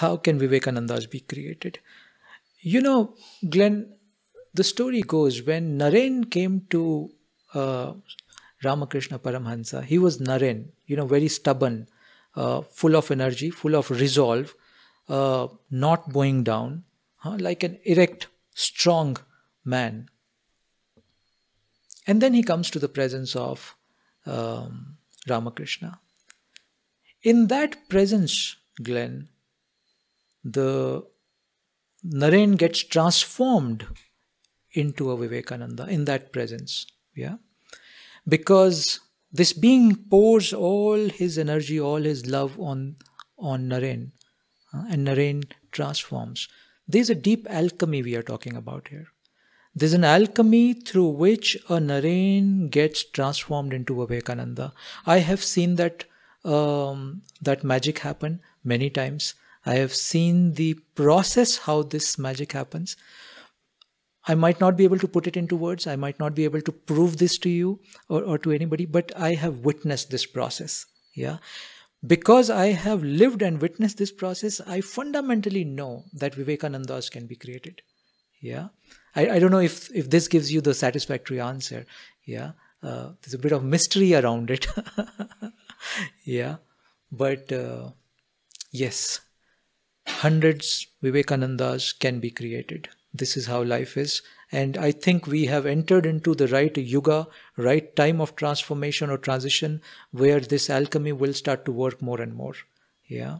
how can Vivekanandas be created? You know, Glenn, the story goes when Naren came to uh, Ramakrishna Paramhansa, he was Naren, you know, very stubborn, uh, full of energy, full of resolve, uh, not bowing down, huh, like an erect, strong man. And then he comes to the presence of um, Ramakrishna. In that presence, Glenn, the Naren gets transformed into a Vivekananda in that presence. Yeah. Because this being pours all his energy, all his love on on Naren, uh, and Naren transforms. There's a deep alchemy we are talking about here. There's an alchemy through which a Naren gets transformed into a Vivekananda. I have seen that um, that magic happen many times. I have seen the process how this magic happens. I might not be able to put it into words. I might not be able to prove this to you or, or to anybody, but I have witnessed this process. Yeah. Because I have lived and witnessed this process, I fundamentally know that Vivekanandas can be created. Yeah. I, I don't know if, if this gives you the satisfactory answer. Yeah. Uh, there's a bit of mystery around it. yeah. But uh, yes, hundreds Vivekanandas can be created. This is how life is. And I think we have entered into the right yuga, right time of transformation or transition where this alchemy will start to work more and more. Yeah.